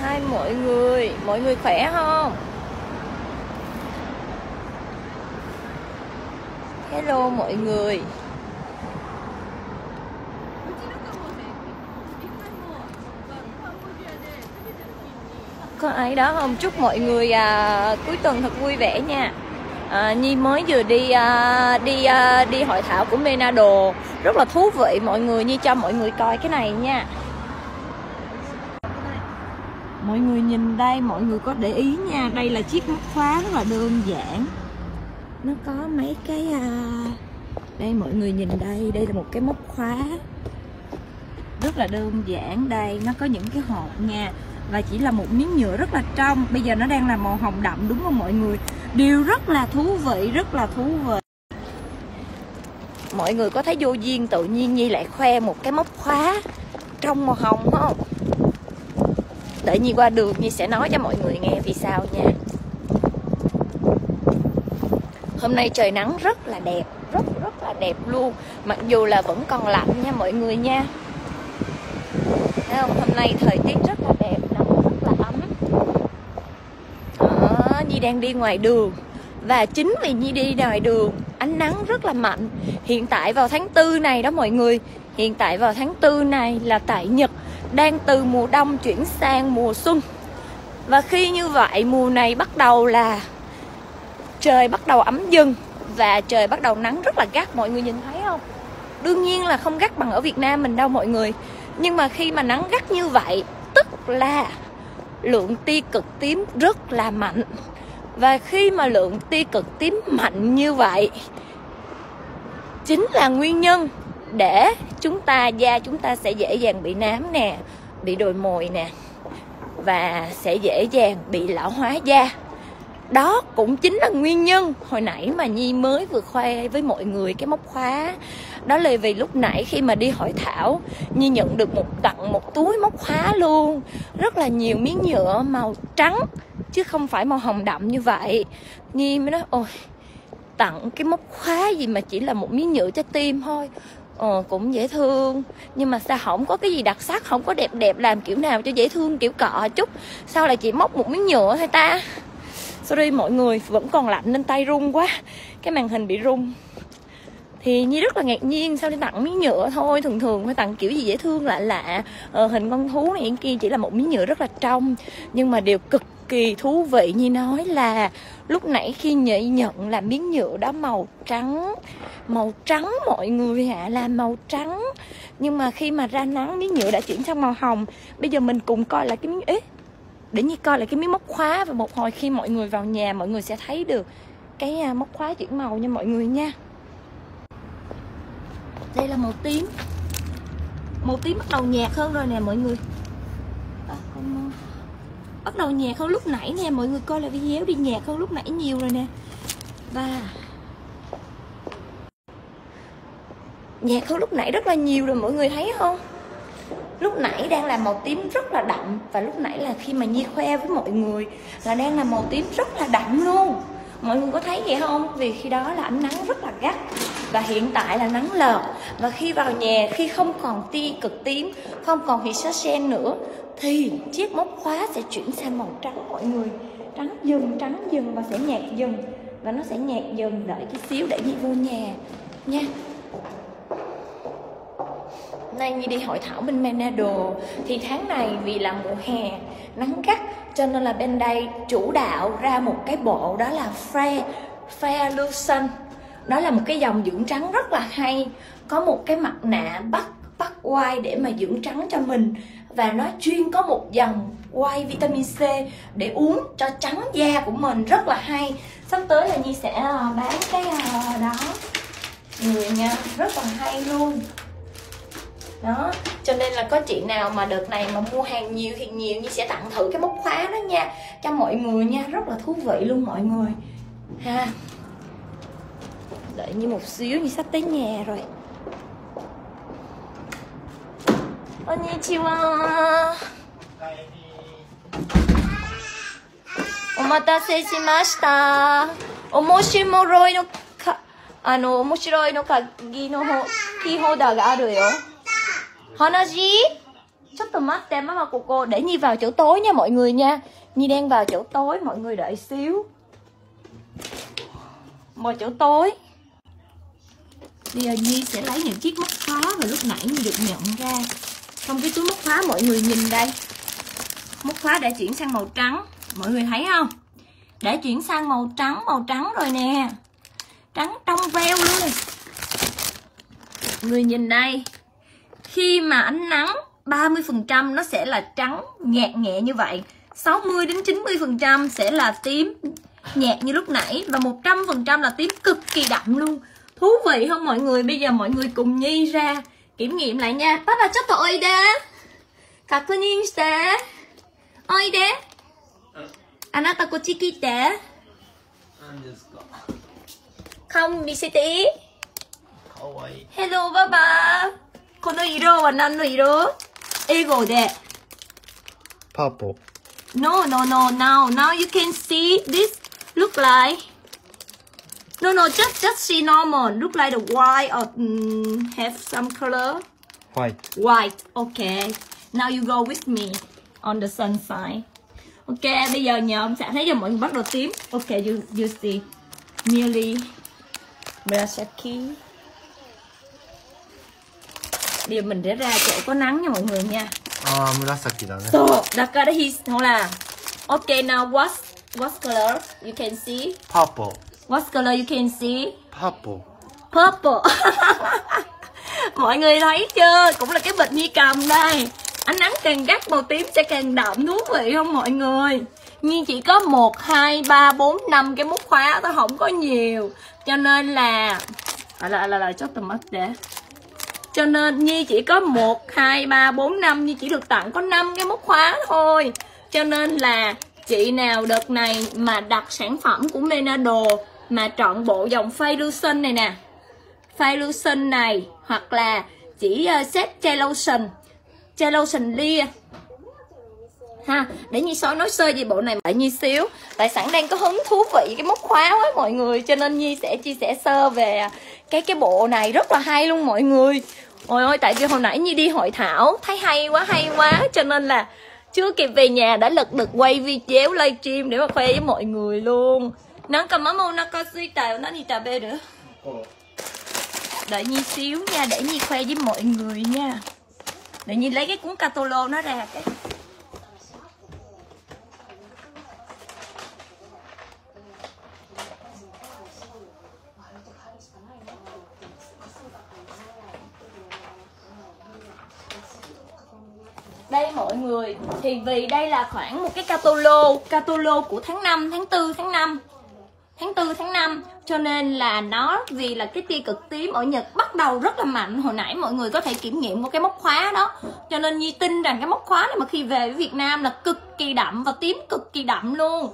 Hai mọi người, mọi người khỏe không? Hello mọi người. Có ai đó không? Chúc mọi người à, cuối tuần thật vui vẻ nha. À, Nhi mới vừa đi à, đi à, đi hội thảo của Menado rất là thú vị mọi người Nhi cho mọi người coi cái này nha mọi người nhìn đây, mọi người có để ý nha. Đây là chiếc móc khóa rất là đơn giản. Nó có mấy cái à... đây mọi người nhìn đây đây là một cái móc khóa rất là đơn giản. Đây, nó có những cái hộp nha, và chỉ là một miếng nhựa rất là trong. Bây giờ nó đang là màu hồng đậm, đúng không mọi người? Điều rất là thú vị, rất là thú vị. Mọi người có thấy vô duyên tự nhiên nhi lại khoe một cái móc khóa trong màu hồng không? Đợi nhi qua đường nhi sẽ nói cho mọi người nghe vì sao nha. Hôm nay trời nắng rất là đẹp, rất rất là đẹp luôn. Mặc dù là vẫn còn lạnh nha mọi người nha. Thấy không? Hôm nay thời tiết rất là đẹp, nắng rất là ấm. Đó, nhi đang đi ngoài đường. Và chính vì nhi đi ngoài đường, ánh nắng rất là mạnh. Hiện tại vào tháng tư này đó mọi người. Hiện tại vào tháng tư này là tại nhật đang từ mùa đông chuyển sang mùa xuân. Và khi như vậy, mùa này bắt đầu là trời bắt đầu ấm dần và trời bắt đầu nắng rất là gắt. Mọi người nhìn thấy không? Đương nhiên là không gắt bằng ở việt nam mình đâu mọi người. Nhưng mà khi mà nắng gắt như vậy, tức là lượng tia cực tím rất là mạnh. Và khi mà lượng tia cực tím mạnh như vậy, chính là nguyên nhân để chúng ta da chúng ta sẽ dễ dàng bị nám nè, bị đồi mồi nè, và sẽ dễ dàng bị lão hóa da. Đó cũng chính là nguyên nhân hồi nãy mà nhi mới vừa khoe với mọi người cái móc khóa. Đó là vì lúc nãy khi mà đi hội thảo, nhi nhận được một tặng một túi móc khóa luôn. Rất là nhiều miếng nhựa màu trắng, chứ không phải màu hồng đậm như vậy. Nhi mới nói, ôi, tặng cái móc khóa gì mà chỉ là một miếng nhựa trái tim thôi ờ, cũng dễ thương. Nhưng mà sao không có cái gì đặc sắc không có đẹp đẹp làm kiểu nào cho dễ thương kiểu cọ chút. Sao lại chỉ móc một miếng nhựa thôi ta? Sorry mọi người vẫn còn lạnh nên tay run quá. Cái màn hình bị rung. Thì nhi rất là ngạc nhiên sao đi tặng miếng nhựa thôi? Thường thường phải tặng kiểu gì dễ thương lạ lạ. Ờ, hình con thú này kia chỉ là một miếng nhựa rất là trong. Nhưng mà điều cực kỳ thú vị như nói là lúc nãy khi nhị nhận là miếng nhựa đó màu trắng màu trắng mọi người hạ là màu trắng. Nhưng mà khi mà ra nắng miếng nhựa đã chuyển sang màu hồng bây giờ mình cùng coi lại cái miếng ít để như coi lại cái miếng móc khóa và một hồi khi mọi người vào nhà mọi người sẽ thấy được cái à, móc khóa chuyển màu nha mọi người nha. Đây là màu tím. Màu tím bắt đầu nhạt hơn rồi nè mọi người. À, không bắt đầu nhạt hơn lúc nãy nè, mọi người coi là video đi nhạt hơn lúc nãy nhiều rồi nè. Và nhạt hơn lúc nãy rất là nhiều rồi, mọi người thấy không? Lúc nãy đang là màu tím rất là đậm và lúc nãy là khi mà nhi khoe với mọi người là đang là màu tím rất là đậm luôn. Mọi người có thấy vậy không? Vì khi đó là ánh nắng rất là gắt và hiện tại là nắng lợt. Và khi vào nhà, khi không còn tia cực tím, không còn hydrogen nữa, thì chiếc móc khóa sẽ chuyển sang màu trắng. Mọi người trắng dần trắng dần và sẽ nhạt dần. Và nó sẽ nhạt dần đợi chút xíu để đi vô nhà. Nha. Nay như đi hội thảo bên Manado. Thì tháng này vì là mùa hè, nắng gắt, cho nên là bên đây chủ đạo ra một cái bộ đó là Fair Fair Lucent đó là một cái dòng dưỡng trắng rất là hay. Có một cái mặt nạ bắt bắt quai để mà dưỡng trắng cho mình. Và nó chuyên có một dòng quai vitamin C để uống cho trắng da của mình. Rất là hay. Sắp tới là nhi sẽ ờ, bán cái ờ, đó. Người nha, rất là hay luôn. Đó, cho nên là có chị nào mà đợt này mà mua hàng nhiều thì nhiều như sẽ tặng thử cái móc khóa đó nha. Cho mọi người nha, rất là thú vị luôn mọi người. Ha đợi như một xíu như sắp tới nhà rồi Konnichiwa お待たせしました面白いのかあの面白いの鍵のほキーホルダーがあるよ話ち chút tầm mắt tem mà của cô để Nhi vào chỗ tối nha mọi người nha Nhi đang vào chỗ tối mọi người đợi xíu Vào chỗ tối Bây giờ Nhi sẽ lấy những chiếc móc khóa và lúc nãy Nhi được nhận ra. Trong cái túi móc khóa mọi người nhìn đây. Móc khóa đã chuyển sang màu trắng. Mọi người thấy không? Đã chuyển sang màu trắng, màu trắng rồi nè. Trắng trong veo luôn. Người nhìn đây. Khi mà ánh nắng 30% nó sẽ là trắng nhạt nhẹ như vậy. 60 đến 90% sẽ là tím nhạt như lúc nãy. Và 100% là tím cực kỳ đậm luôn. Thú vị không mọi người? Bây giờ mọi người cùng Nhi ra kiểm nghiệm lại nha Papa cho tôi đã確認しておいであなたこっち来て何ですか顔見せていいかわいい Hello パパこの色は何の色英語でパーポ No, no, no, now, now you can see this look like No, no, just just see normal. Look like the white or um, have some color. White. White. Okay. Now you go with me on the sunshine okay bây giờ nhờ ông sẽ thấy giờ mọi người bắt đầu tím. okay you you see. Nearly Murasaki. Bây giờ mình để ra chỗ có nắng nha mọi người nha. À, uh, Murasaki đó. So, Dakara his, không là. Ok, now what what color you can see? Purple what color you can see? パーポ purple. Mọi người thấy chưa? Cũng là cái bịch nhi cầm đây. Ánh nắng càng gắt màu tím sẽ càng đậm thú vị không mọi người? Nhi chỉ có một hai ba bốn năm cái móc khóa thôi không có nhiều. Cho nên là à, là là là cho tầm mắt để. Cho nên Nhi chỉ có 1, 2, 3, 4, 5 Nhi chỉ được tặng có 5 cái móc khóa thôi. Cho nên là chị nào đợt này mà đặt sản phẩm của Menado mà chọn bộ dòng Falution này nè. Falution này Hoặc là chỉ ờ, uh, set Chai Lotion Chai Lotion Lia. Ha để Nhi soi nói sơ về bộ này lại Nhi xíu. Tại sẵn đang có hứng thú vị cái móc khóa quá mọi người cho nên Nhi sẽ chia sẻ sơ về cái cái bộ này rất là hay luôn mọi người. Ôi ôi tại vì hồi nãy Nhi đi hội thảo thấy hay quá hay quá cho nên là chưa kịp về nhà đã lật đật quay video livestream để mà khoe với mọi người luôn nó cầm mắm mông nó có suy tài nó đi tà bê nữa đợi Nhi xíu nha để Nhi khoe với mọi người nha. Để Nhi lấy cái cuốn catalog nó ra cái. Đây mọi người thì vì đây là khoảng một cái catalog catalog của tháng 5, tháng 4, tháng 5 tháng 4, tháng 5 cho nên là nó vì là cái tia cực tím ở Nhật bắt đầu rất là mạnh. Hồi nãy mọi người có thể kiểm nghiệm một cái móc khóa đó. Cho nên Nhi tin rằng cái móc khóa này mà khi về với Việt Nam là cực kỳ đậm và tím cực kỳ đậm luôn.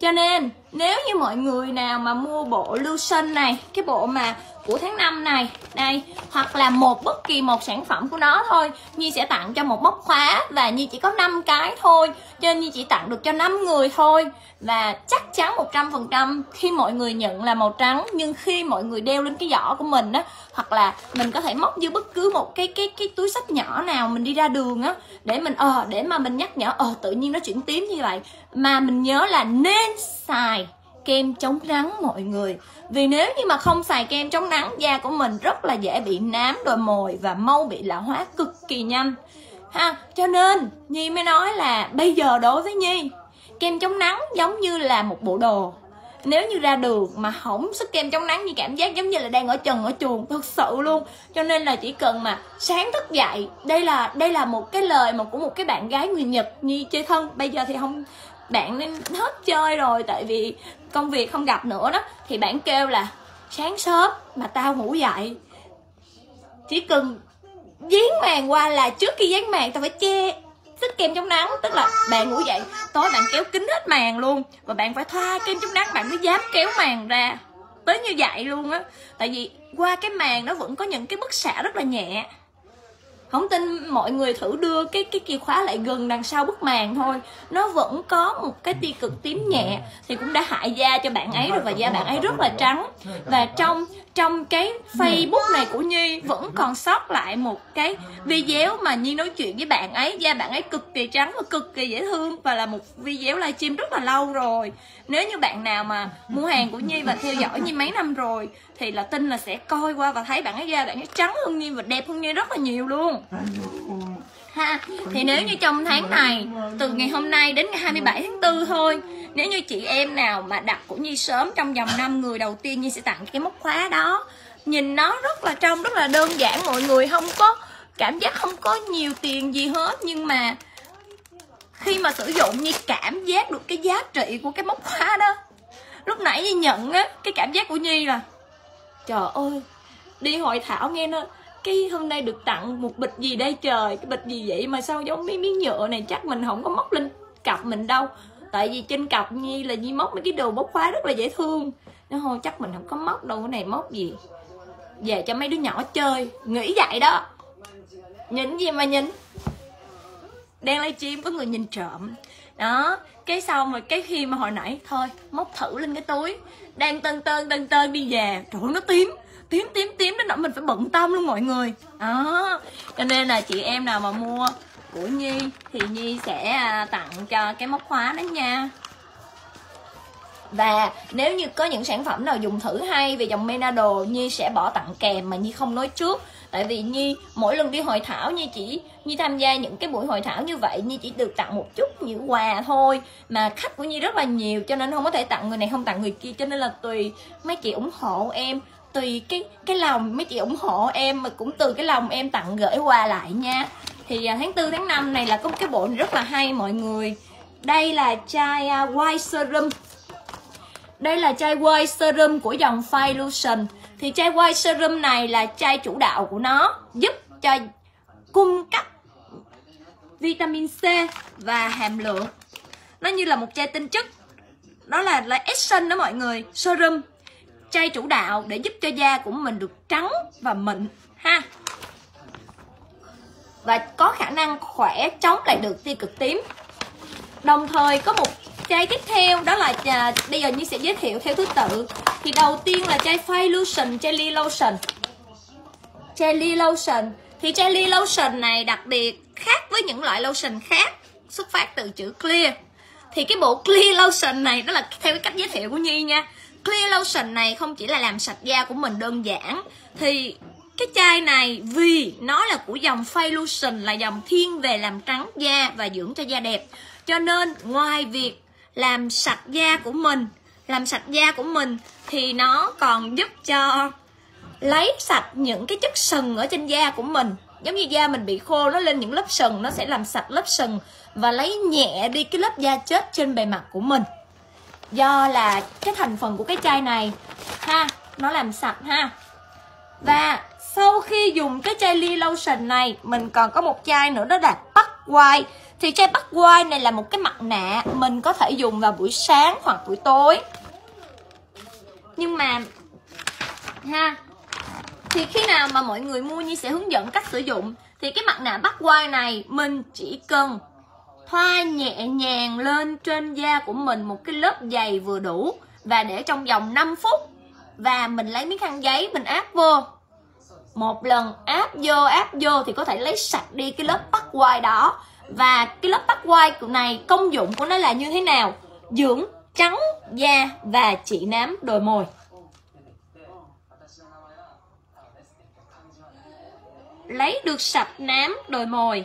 Cho nên nếu như mọi người nào mà mua bộ lotion này, cái bộ mà của tháng 5 này đây hoặc là một bất kỳ một sản phẩm của nó thôi, Nhi sẽ tặng cho một móc khóa và Nhi chỉ có 5 cái thôi. Cho nên Nhi chỉ tặng được cho 5 người thôi. Và chắc chắn 100% khi mọi người nhận là màu trắng, nhưng khi mọi người đeo lên cái giỏ của mình á, hoặc là mình có thể móc như bất cứ một cái cái cái túi sách nhỏ nào mình đi ra đường á, để mình ờ để mà mình nhắc nhở ờ tự nhiên nó chuyển tím như vậy. Mà mình nhớ là nên xài kem chống nắng mọi người. Vì nếu như mà không xài kem chống nắng, da của mình rất là dễ bị nám đồi mồi và mau bị lão hóa cực kỳ nhanh. Ha, cho nên nhi mới nói là bây giờ đối với nhi, kem chống nắng giống như là một bộ đồ. Nếu như ra đường mà không sức kem chống nắng như cảm giác giống như là đang ở trần, ở chuồng, thật sự luôn. Cho nên là chỉ cần mà sáng thức dậy, đây là đây là một cái lời mà của một cái bạn gái người nhật nhi chơi thân. Bây giờ thì không bạn nên hết chơi rồi, tại vì công việc không gặp nữa đó. Thì bạn kêu là, sáng sớm mà tao ngủ dậy. Chỉ cần dán màn qua là trước khi dán màn tao phải che tích kem chống nắng. Tức là bạn ngủ dậy, tối bạn kéo kín hết màn luôn và bạn phải thoa kem chống nắng, bạn mới dám kéo màn ra tới như vậy luôn á. Tại vì qua cái màn nó vẫn có những cái bức xạ rất là nhẹ không tin mọi người thử đưa cái cái chìa khóa lại gần đằng sau bức màn thôi. Nó vẫn có một cái tia cực tím nhẹ thì cũng đã hại da cho bạn ấy rồi và da bạn ấy rất là trắng. Và trong trong cái facebook này của nhi vẫn còn sót lại một cái video mà nhi nói chuyện với bạn ấy. Da bạn ấy cực kỳ trắng và cực kỳ dễ thương và là một video livestream rất là lâu rồi. Nếu như bạn nào mà mua hàng của nhi và theo dõi nhi mấy năm rồi thì là tin là sẽ coi qua và thấy bạn ấy da bạn ấy trắng hơn nhi và đẹp hơn nhi rất là nhiều luôn. Ha, thì nếu như trong tháng này, từ ngày hôm nay đến ngày 27 tháng 4 thôi, nếu như chị em nào mà đặt của Nhi sớm trong vòng năm người đầu tiên, Nhi sẽ tặng cái móc khóa đó. Nhìn nó rất là trong, rất là đơn giản, mọi người không có cảm giác không có nhiều tiền gì hết, nhưng mà khi mà sử dụng, Nhi cảm giác được cái giá trị của cái móc khóa đó. Lúc nãy Nhi nhận á, cái cảm giác của Nhi là trời ơi, đi hội thảo nghe nó, cái hôm nay được tặng một bịch gì đây trời, cái bịch gì vậy mà sao giống mấy miếng nhựa này chắc mình không có móc lên cặp mình đâu. Tại vì trên cặp nhi là nhi móc mấy cái đồ bốc khóa rất là dễ thương. Nó thôi chắc mình không có móc đâu, cái này móc gì? Về cho mấy đứa nhỏ chơi, nghĩ vậy đó. Nhìn gì mà nhìn? Đang livestream có người nhìn trộm đó cái sau mà cái khi mà hồi nãy thôi móc thử lên cái túi đang tân tân tân tân đi về. Trời ơi, nó tím tím tím tím đến nỗi mình phải bận tâm luôn mọi người. Đó cho nên là chị em nào mà mua của nhi thì nhi sẽ à, tặng cho cái móc khóa đó nha. Và nếu như có những sản phẩm nào dùng thử hay về dòng Menado Nhi sẽ bỏ tặng kèm mà Nhi không nói trước. Tại vì Nhi mỗi lần đi hội thảo Nhi chỉ Nhi tham gia những cái buổi hội thảo như vậy Nhi chỉ được tặng một chút những quà thôi. Mà khách của Nhi rất là nhiều cho nên không có thể tặng người này không tặng người kia. Cho nên là tùy mấy chị ủng hộ em Tùy cái cái lòng mấy chị ủng hộ em mà cũng từ cái lòng em tặng gửi quà lại nha. Thì à, tháng 4 tháng 5 này là có một cái bộ rất là hay mọi người. Đây là chai uh, White Serum đây là chai white serum của dòng Filution Thì chai white serum này là chai chủ đạo của nó, Giúp cho cung cấp vitamin C và hàm lượng. Nó như là một chai tinh chất. Đó là là action đó mọi người, Serum. Chai chủ đạo để giúp cho da của mình được trắng và mịn, ha. Và có khả năng khỏe, chống lại được tia cực tím. Đồng thời có một chai tiếp theo đó là à, bây giờ như sẽ giới thiệu theo thứ tự. Thì đầu tiên là chai Face Lotion Jelly Lotion. Jelly Lotion. Thì Jelly Lotion này đặc biệt khác với những loại lotion khác xuất phát từ chữ clear. Thì cái bộ clear lotion này đó là theo cái cách giới thiệu của Nhi nha. Clear lotion này không chỉ là làm sạch da của mình đơn giản thì cái chai này vì nó là của dòng Face Lotion là dòng thiên về làm trắng da và dưỡng cho da đẹp. Cho nên ngoài việc làm sạch da của mình. Làm sạch da của mình thì nó còn giúp cho lấy sạch những cái chất sừng ở trên da của mình. Giống như da mình bị khô, nó lên những lớp sừng, nó sẽ làm sạch lớp sừng và lấy nhẹ đi cái lớp da chết trên bề mặt của mình. Do là cái thành phần của cái chai này, ha, nó làm sạch ha. Và sau khi dùng cái chai ly lotion này, mình còn có một chai nữa đó là Bắc White thì chai bắt quai này là một cái mặt nạ mình có thể dùng vào buổi sáng hoặc buổi tối. Nhưng mà, ha, thì khi nào mà mọi người mua Nhi sẽ hướng dẫn cách sử dụng? Thì cái mặt nạ bắt quai này mình chỉ cần thoa nhẹ nhàng lên trên da của mình một cái lớp dày vừa đủ và để trong vòng 5 phút và mình lấy miếng khăn giấy mình áp vô. Một lần áp vô áp vô thì có thể lấy sạch đi cái lớp bắt quai đó và cái lớp bắt quai này công dụng của nó là như thế nào? Dưỡng trắng da và trị nám đồi mồi. Lấy được sạch nám đồi mồi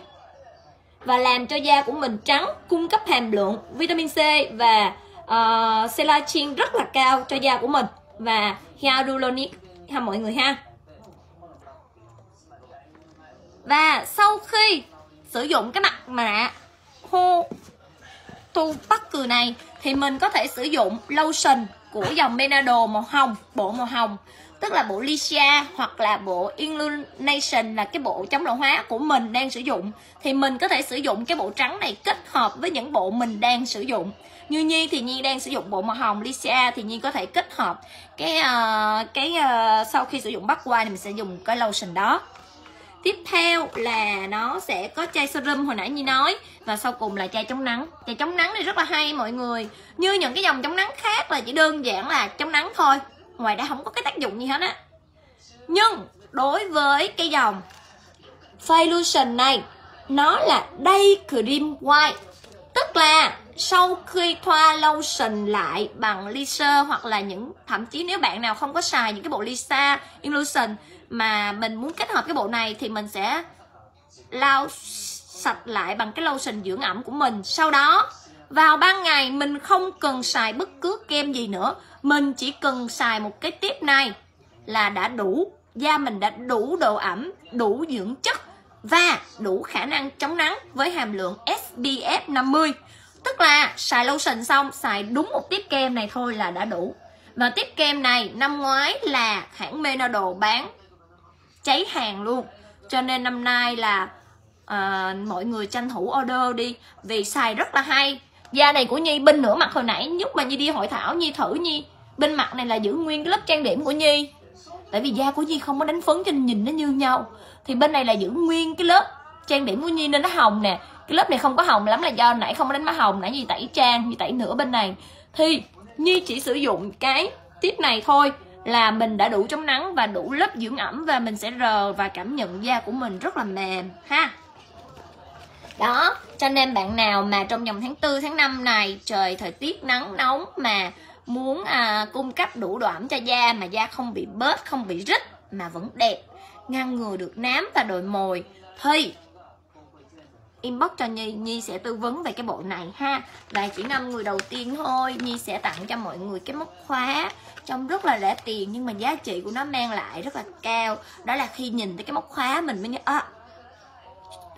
và làm cho da của mình trắng cung cấp hàm lượng vitamin C và ờ, uh, collagen rất là cao cho da của mình. Và hyaluronic ha mọi người ha. Và sau khi dụng cái mặt nạ khô, tu bắt cừ này thì mình có thể sử dụng lotion của dòng Benado màu hồng bộ màu hồng tức là bộ Lycia hoặc là bộ Illumination là cái bộ chống lão hóa của mình đang sử dụng. Thì mình có thể sử dụng cái bộ trắng này kết hợp với những bộ mình đang sử dụng. Như Nhi thì Nhi đang sử dụng bộ màu hồng Lycia thì Nhi có thể kết hợp cái uh, cái uh, sau khi sử dụng bắc qua thì mình sẽ dùng cái lotion đó tiếp theo là nó sẽ có chai serum hồi nãy như nói. Và sau cùng là chai chống nắng. Chai chống nắng này rất là hay mọi người. Như những cái dòng chống nắng khác là chỉ đơn giản là chống nắng thôi. Ngoài ra không có cái tác dụng gì hết á. Nhưng đối với cái dòng Falution này, nó là day cream white. Tức là sau khi thoa lotion lại bằng laser hoặc là những, thậm chí nếu bạn nào không có xài những cái bộ Lisa Illusion mà mình muốn kết hợp cái bộ này thì mình sẽ lau sạch lại bằng cái lotion dưỡng ẩm của mình. Sau đó, vào ban ngày mình không cần xài bất cứ kem gì nữa. Mình chỉ cần xài một cái tiếp này là đã đủ, da mình đã đủ độ ẩm, đủ dưỡng chất và đủ khả năng chống nắng với hàm lượng SPF 50 tức là xài lotion xong, xài đúng một tiếp kem này thôi là đã đủ. Và tiếp kem này năm ngoái là hãng Menado bán cháy hàng luôn. Cho nên năm nay là à, mọi người tranh thủ order đi vì xài rất là hay. Da này của nhi bên nửa mặt hồi nãy lúc mà nhi đi hội thảo nhi thử nhi. Bên mặt này là giữ nguyên cái lớp trang điểm của nhi. Tại vì da của nhi không có đánh phấn cho nên nhìn nó như nhau. Thì bên này là giữ nguyên cái lớp trang điểm của nhi nên nó hồng nè. Cái lớp này không có hồng lắm là do nãy không có đánh má hồng nãy nhi tẩy trang nhi tẩy nửa bên này. Thì nhi chỉ sử dụng cái tiếp này thôi là mình đã đủ chống nắng và đủ lớp dưỡng ẩm và mình sẽ rờ và cảm nhận da của mình rất là mềm ha. Đó cho nên bạn nào mà trong vòng tháng 4 tháng 5 này trời thời tiết nắng nóng mà muốn à, cung cấp đủ độ ẩm cho da mà da không bị bớt không bị rít mà vẫn đẹp ngăn ngừa được nám và đồi mồi thì inbox cho Nhi. Nhi sẽ tư vấn về cái bộ này ha. Và chỉ năm người đầu tiên thôi. Nhi sẽ tặng cho mọi người cái móc khóa trông rất là rẻ tiền nhưng mà giá trị của nó mang lại rất là cao. Đó là khi nhìn thấy cái móc khóa mình mới nghĩ à,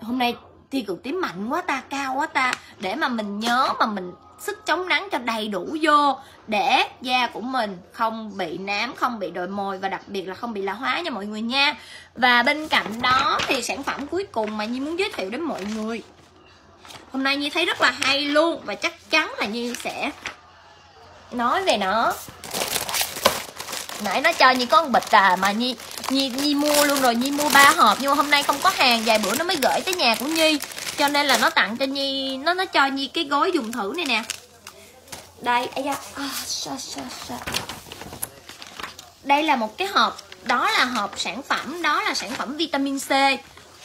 hôm nay thi cực tím mạnh quá ta cao quá ta. Để mà mình nhớ mà mình sức chống nắng cho đầy đủ vô để da của mình không bị nám không bị đồi mồi và đặc biệt là không bị lão hóa nha mọi người nha. Và bên cạnh đó thì sản phẩm cuối cùng mà Nhi muốn giới thiệu đến mọi người. Hôm nay Nhi thấy rất là hay luôn và chắc chắn là Nhi sẽ nói về nó. Nãy nó cho Nhi có một bịch à mà Nhi Nhi, Nhi mua luôn rồi Nhi mua ba hộp. Nhưng mà hôm nay không có hàng vài bữa nó mới gửi tới nhà của Nhi. Cho nên là nó tặng cho Nhi nó nó cho Nhi cái gói dùng thử này nè đây ấy da. À, sa, sa, sa. đây là một cái hộp. Đó là hộp sản phẩm. Đó là sản phẩm vitamin C.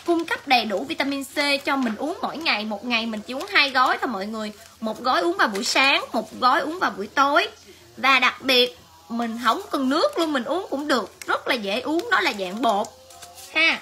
Cung cấp đầy đủ vitamin C cho mình uống mỗi ngày. Một ngày mình chỉ uống hai gói thôi mọi người. Một gói uống vào buổi sáng một gói uống vào buổi tối. Và đặc biệt mình không cần nước luôn mình uống cũng được. Rất là dễ uống đó là dạng bột. Ha.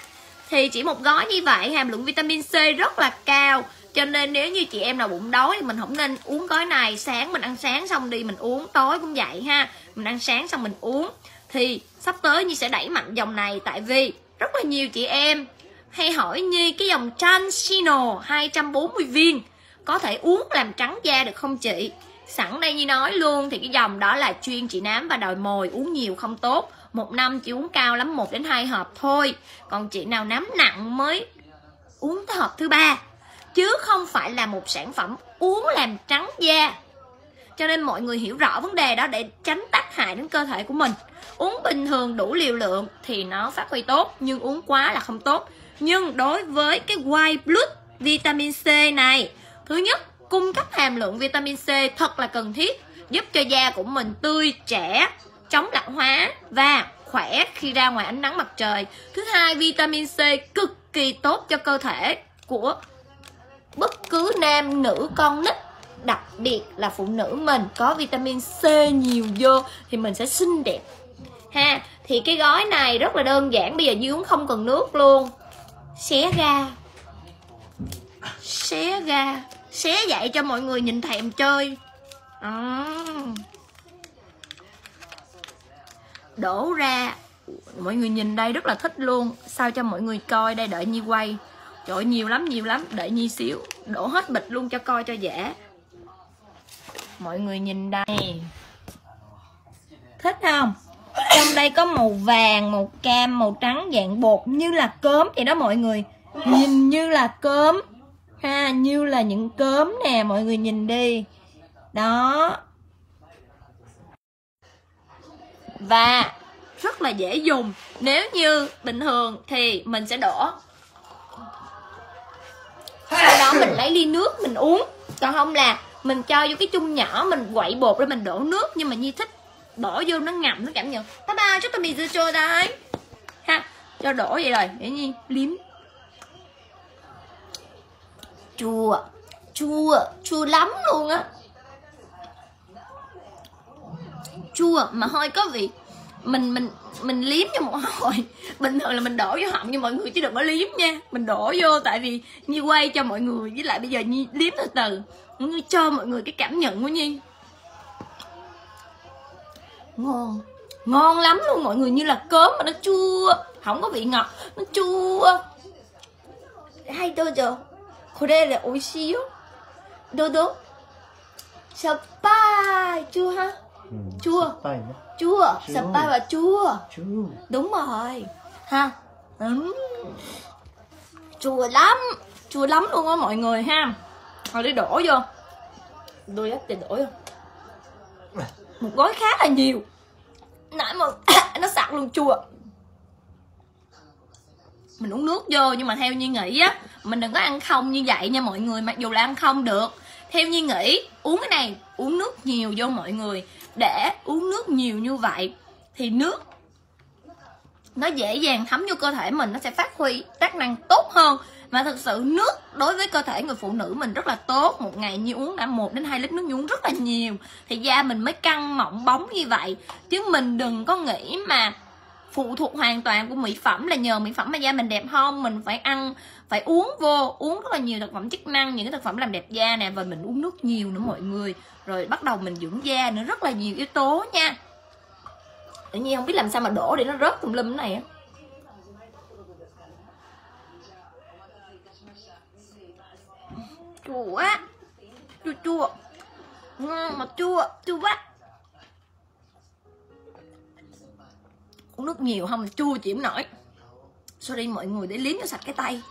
Thì chỉ một gói như vậy hàm lượng vitamin C rất là cao cho nên nếu như chị em nào bụng đói thì mình không nên uống gói này. Sáng mình ăn sáng xong đi, mình uống. Tối cũng vậy ha. Mình ăn sáng xong mình uống. Thì sắp tới Nhi sẽ đẩy mạnh dòng này, tại vì rất là nhiều chị em hay hỏi Nhi cái dòng Transino 240 viên có thể uống làm trắng da được không chị? Sẵn đây như nói luôn, thì cái dòng đó là chuyên trị nám và đòi mồi, uống nhiều không tốt. Một năm chỉ uống cao lắm, một đến hai hộp thôi. Còn chị nào nám nặng mới uống tới hộp thứ ba chứ không phải là một sản phẩm uống làm trắng da. Cho nên mọi người hiểu rõ vấn đề đó để tránh tác hại đến cơ thể của mình. Uống bình thường đủ liều lượng thì nó phát huy tốt, nhưng uống quá là không tốt. Nhưng đối với cái white blood vitamin C này, thứ nhất, cung cấp hàm lượng vitamin C thật là cần thiết, giúp cho da của mình tươi, trẻ, chống lão hóa và khỏe khi ra ngoài ánh nắng mặt trời. Thứ hai, vitamin C cực kỳ tốt cho cơ thể của bất cứ nam, nữ, con nít, đặc biệt là phụ nữ mình có vitamin C nhiều vô thì mình sẽ xinh đẹp. Ha, thì cái gói này rất là đơn giản, bây giờ như uống không cần nước luôn. Xé ra. Xé ra. Xé dậy cho mọi người nhìn thèm chơi. À. đổ ra. Mọi người nhìn đây rất là thích luôn. Sao cho mọi người coi đây, đợi nhi quay trời nhiều lắm nhiều lắm. Đợi nhi xíu, đổ hết bịch luôn cho coi cho dễ. Mọi người nhìn đây. Thích không? Trong đây có màu vàng, màu cam, màu trắng, dạng bột. Như là cớm vậy đó mọi người. Nhìn như là cớm ha, như là những cớm nè, mọi người nhìn đi. Đó. Và rất là dễ dùng. Nếu như bình thường thì mình sẽ đổ sau đó mình lấy ly nước mình uống. Còn không là mình cho vô cái chung nhỏ, mình quậy bột rồi mình đổ nước. Nhưng mà nhi thích đổ vô nó ngậm, nó cảm nhận. Bye bye, chúc tôi bị dưa chua đấy ha, cho đổ vậy rồi, để nhi liếm. Chua chua chua lắm luôn á. Chua mà hơi có vị mình mình mình liếm cho một hồi. Bình thường là mình đổ vô họng cho mọi người chứ đừng có liếm nha. Mình đổ vô, tại vì như quay cho mọi người, với lại bây giờ như liếm từ từ. Như cho mọi người cái cảm nhận của nhi. Ngon. Ngon lắm luôn, mọi người, như là cớm mà nó chua. Không có vị ngọt, nó chua. Hay đâu giờ cô đây là ôi xíu. Đô đô. Sập chua ha? chua. chua sập và chua. Đúng rồi. Ha. Ừ. chua lắm. Chua lắm luôn á mọi người ha. Rồi đi đổ vô. Đôi ép để đổ vô. Một gói khá là nhiều. Nãy mà nó sặc luôn chua. Mình uống nước vô nhưng mà theo như nghĩ á mình đừng có ăn không như vậy nha mọi người. Mặc dù là ăn không được. Theo như nghĩ uống cái này uống nước nhiều vô mọi người để uống nước nhiều như vậy thì nước nó dễ dàng thấm vô cơ thể mình, nó sẽ phát huy tác năng tốt hơn. Mà thực sự nước đối với cơ thể người phụ nữ mình rất là tốt. Một ngày như uống đã 1 đến 2 lít nước như uống rất là nhiều. Thì da mình mới căng mọng bóng như vậy. Chứ mình đừng có nghĩ mà phụ thuộc hoàn toàn của mỹ phẩm là nhờ mỹ phẩm mà da mình đẹp không. Mình phải ăn phải uống vô, uống rất là nhiều thực phẩm chức năng, những cái thực phẩm làm đẹp da nè, và mình uống nước nhiều nữa mọi người. Rồi bắt đầu mình dưỡng da nữa, rất là nhiều yếu tố nha. Tự nhiên không biết làm sao mà đổ để nó rớt tùm lum này á. Chua quá chua chua. Ngon mà chua chua quá. Uống nước nhiều không, chua chịu nổi. Sorry mọi người, để liếm cho sạch cái tay.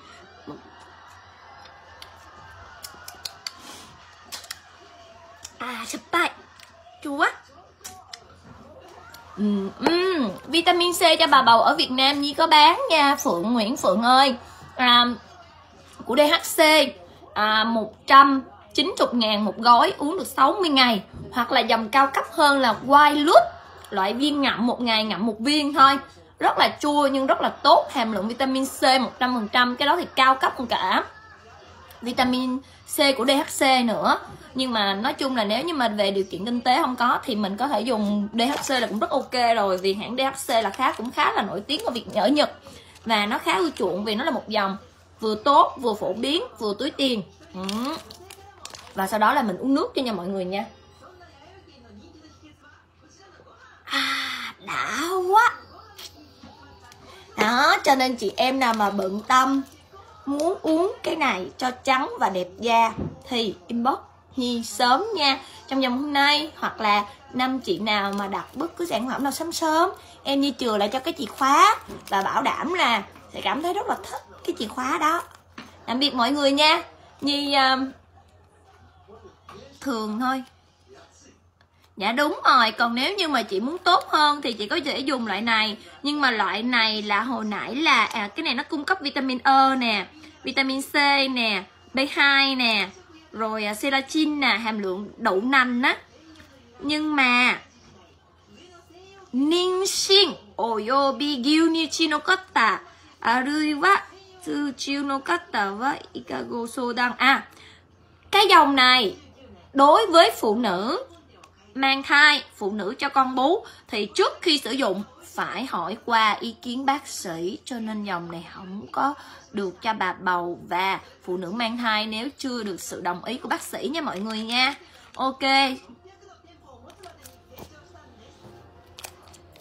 À sắp tay. Chua Ừ, um, vitamin C cho bà bầu ở Việt Nam Nhi có bán nha Phượng Nguyễn Phượng ơi. À, của DHC à, 190 ngàn một gói uống được 60 ngày. Hoặc là dòng cao cấp hơn là White Loop loại viên ngậm một ngày ngậm một viên thôi. Rất là chua nhưng rất là tốt hàm lượng vitamin C 100% cái đó thì cao cấp hơn cả vitamin C của DHC nữa. Nhưng mà nói chung là nếu như mà về điều kiện kinh tế không có thì mình có thể dùng DHC là cũng rất ok rồi vì hãng DHC là khá cũng khá là nổi tiếng ở Việt ở Nhật. Và nó khá ưa chuộng vì nó là một dòng vừa tốt vừa phổ biến vừa túi tiền. Ừ. và sau đó là mình uống nước cho nha mọi người nha. À, đã quá. Đó cho nên chị em nào mà bận tâm muốn uống cái này cho trắng và đẹp da thì inbox Hi sớm nha. Trong vòng hôm nay hoặc là năm chị nào mà đặt bất cứ sản phẩm nào sớm sớm em như chừa lại cho cái chìa khóa và bảo đảm là sẽ cảm thấy rất là thích cái chìa khóa đó. Tạm biệt mọi người nha. Nhi um, thường thôi. Dạ đúng rồi, còn nếu như mà chị muốn tốt hơn thì chị có thể dùng loại này. Nhưng mà loại này là hồi nãy là à, Cái này nó cung cấp vitamin E nè Vitamin C nè B2 nè Rồi à, nè Hàm lượng đậu nành á. Nhưng mà Ninshin Oyobi gyunichi no kata Arui à, wa tsuchiu no kata wa ikago sodan À Cái dòng này Đối với phụ nữ mang thai, phụ nữ cho con bú, thì trước khi sử dụng, phải hỏi qua ý kiến bác sĩ. Cho nên dòng này không có được cho bà bầu và phụ nữ mang thai nếu chưa được sự đồng ý của bác sĩ nha mọi người nha. Ok.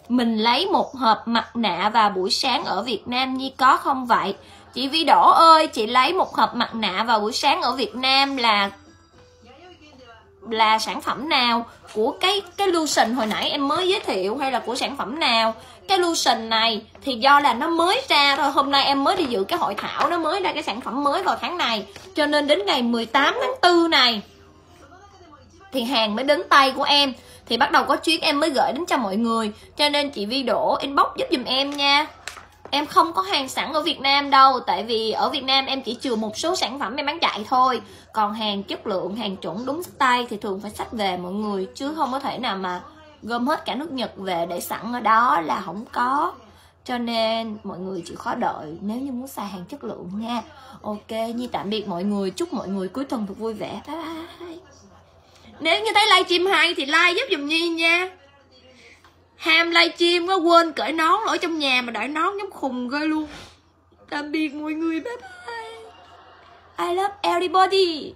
Mình lấy một hộp mặt nạ vào buổi sáng ở Việt Nam Nhi có không vậy? Chị Vi Đỗ ơi, chị lấy một hộp mặt nạ vào buổi sáng ở Việt Nam là là sản phẩm nào của cái cái lotion hồi nãy em mới giới thiệu hay là của sản phẩm nào? Cái lotion này thì do là nó mới ra thôi. Hôm nay em mới đi dự cái hội thảo, nó mới ra cái sản phẩm mới vào tháng này. Cho nên đến ngày 18 tháng 4 này thì hàng mới đến tay của em. Thì bắt đầu có chuyến em mới gửi đến cho mọi người. Cho nên chị Vi đổ inbox giúp giùm em nha em không có hàng sẵn ở Việt Nam đâu, tại vì ở Việt Nam em chỉ trừ một số sản phẩm em bán chạy thôi. Còn hàng chất lượng, hàng chuẩn đúng tay thì thường phải sách về mọi người, chứ không có thể nào mà gom hết cả nước Nhật về để sẵn ở đó là không có. Cho nên mọi người chịu khó đợi nếu như muốn xài hàng chất lượng nha. Ok, nhi tạm biệt mọi người, chúc mọi người cuối tuần thật vui vẻ. Bye bye. Nếu như thấy livestream hay thì like giúp dùm nhi nha ham livestream có quên cởi nón ở trong nhà mà đợi nón giống khùng ghê luôn. Tạm biệt mọi người, bye bye. I love everybody.